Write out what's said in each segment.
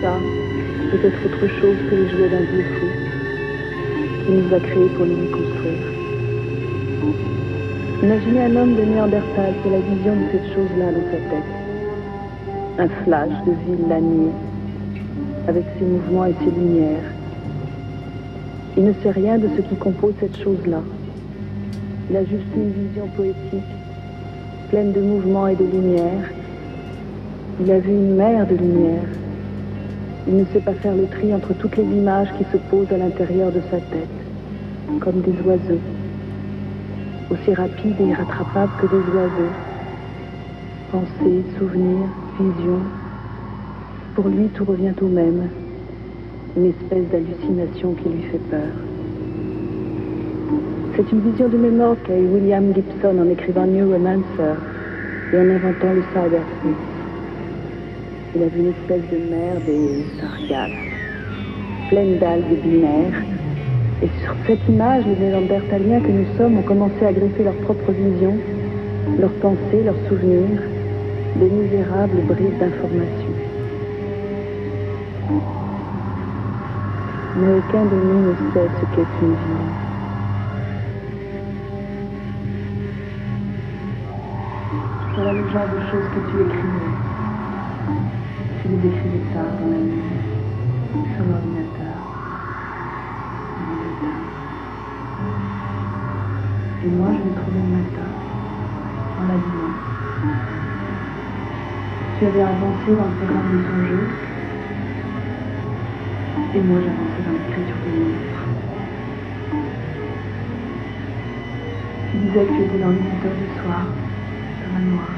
ça, peut-être autre chose que les jouets d'un vieux fou qui nous a créés pour nous reconstruire. Imaginez un homme de Néandertal a la vision de cette chose-là dans sa tête. Un flash de ville la nuit, avec ses mouvements et ses lumières. Il ne sait rien de ce qui compose cette chose-là. Il a juste une vision poétique, pleine de mouvements et de lumière. Il a vu une mer de lumière. Il ne sait pas faire le tri entre toutes les images qui se posent à l'intérieur de sa tête, comme des oiseaux, aussi rapides et irrattrapables que des oiseaux. Pensées, souvenirs, visions. Pour lui, tout revient au même, une espèce d'hallucination qui lui fait peur. C'est une vision de mémoire qu'a eu William Gibson en écrivant New Romancer et en inventant le cybersmith. Il a vu une espèce de mer des sargasses, pleine d'algues binaires. Et sur cette image, les néandertaliens que nous sommes ont commencé à greffer leurs propres visions, leurs pensées, leurs souvenirs, des misérables brises d'informations. Mais aucun de nous ne sait ce qu'est une vie. Voilà le genre de choses que tu écrivais. Les décrivais tard dans la nuit, sur l'ordinateur, Et moi, je les trouvais le matin, en l'habillant. Tu avais avancé dans le programme de ton jeu, et moi j'avançais dans l'écriture de mon. Tu disais que tu étais dans l'éditeur du soir, dans la noire.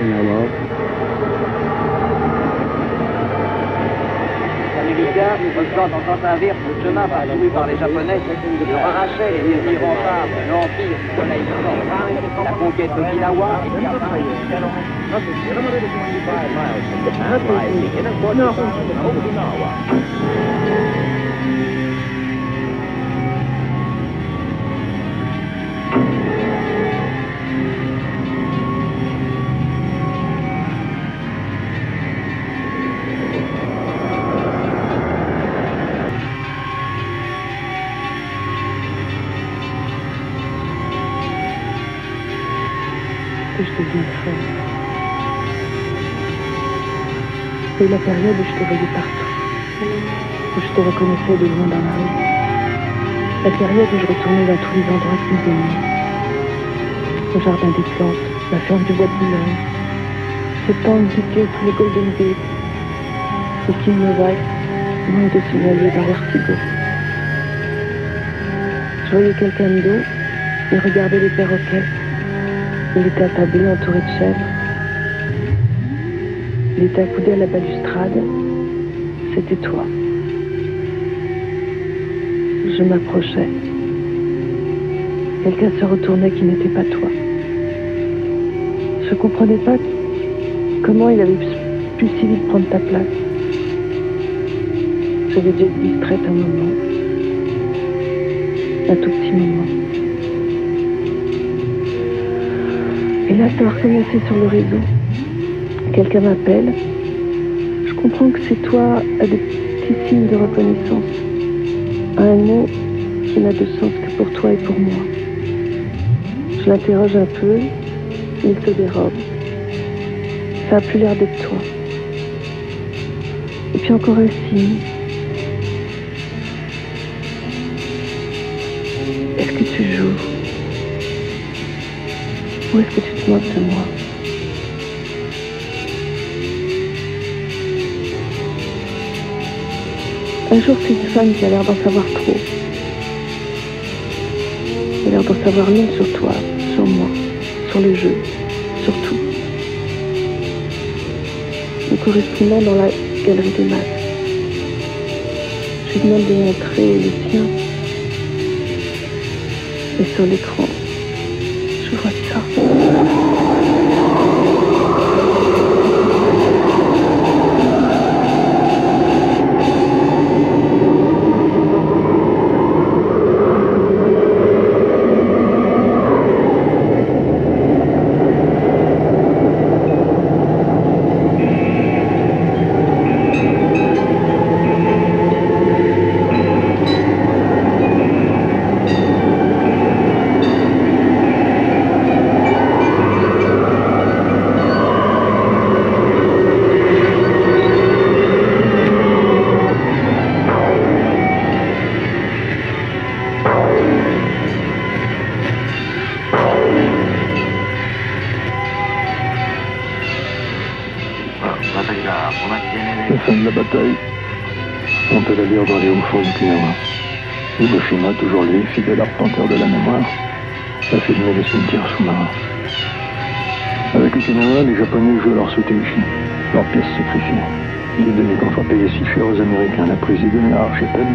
Les militaires, rejetant en le chemin parcouru par les Japonais, leur arrachaient les désirs rentables de l'Empire levant, la conquête d'Okinawa que je deviens folle. C'est la période où je te voyais partout, où je te reconnaissais de loin dans la rue. La période où je retournais dans tous les endroits qui nous aimaient. Le jardin des plantes, la ferme du bois de Boulogne, ce temps piquaient tous les Golden Gate, et qui me va loin de se noyer dans vertigo. Je voyais quelqu'un d'eau et regardais les perroquets. Il était attablé, entouré de chèvres. Il était accoudé à la balustrade. C'était toi. Je m'approchais. quelqu'un se retournait qui n'était pas toi. Je comprenais pas comment il avait pu si vite prendre ta place. J'avais dû être distraite un moment. Un tout petit moment. Et là, a recommencé sur le réseau. Quelqu'un m'appelle. Je comprends que c'est toi à des petits signes de reconnaissance. Un mot qui n'a de sens que pour toi et pour moi. Je l'interroge un peu, il se dérobe. Ça a plus l'air d'être toi. Et puis encore un signe. Est-ce que tu joues? Ou est-ce que tu de moi Un jour, c'est une femme qui a l'air d'en savoir trop. Elle a l'air d'en savoir long sur toi, sur moi, sur le jeu, sur tout. Nous correspondons dans la galerie des masques. Je lui demande de montrer le sien. Et sur l'écran, La fin de la bataille, on peut la lire dans les hauts Kinawa. Hiroshima, toujours lui, fidèle arpenteur de la mémoire, a filmé les cimetières sous-marins. Avec Okinawa, les Japonais jouent leur Soteichi, leur pièce sacrifiée. Est qu'on soit payé si cher aux Américains la prise des données à archipel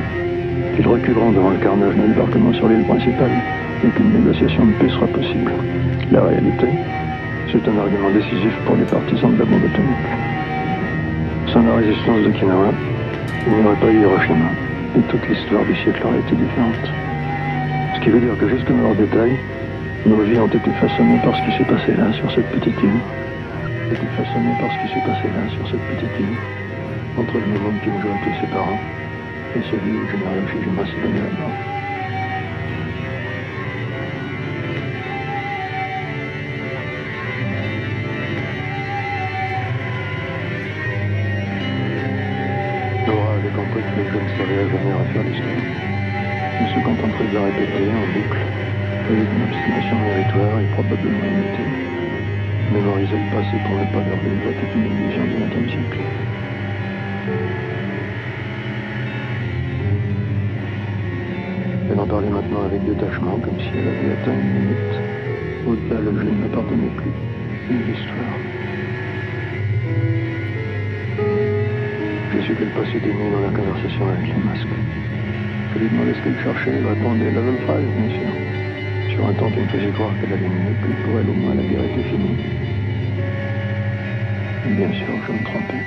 qu'ils reculeront devant le carnage d'un débarquement sur l'île principale et qu'une négociation de paix sera possible. La réalité, c'est un argument décisif pour les partisans de la bombe atomique. Sans la résistance d'Okinawa, il n'y aurait pas eu Hiroshima, et toute l'histoire du siècle aurait été différente. Ce qui veut dire que jusque dans leurs détails, nos vies ont été façonnées par ce qui s'est passé là, sur cette petite île. Été façonnées par ce qui s'est passé là, sur cette petite île, entre le moment qui me joue tous ses parents et celui où Gennaro Shijima s'est donné la mort. Les jeunes seraient à jamais à faire l'histoire. Ils se contenteraient de la répéter en boucle, avec une obstination méritoire et probablement imitée. Mémoriser le passé pour ne pas leur vivre était une illusion du XXe siècle. Elle en parlait maintenant avec détachement, comme si elle avait atteint une limite. Au-delà, le jeu ne m'appartenait plus. Une histoire. Qu'elle passait des nuits dans la conversation avec les masques. Je lui demandais ce qu'elle cherchait, elle répondait la même phrase, bien sûr. Sur un ton qui me faisait croire qu'elle allait mieux, que pour elle au moins la guerre était finie. Et bien sûr, je me trompais.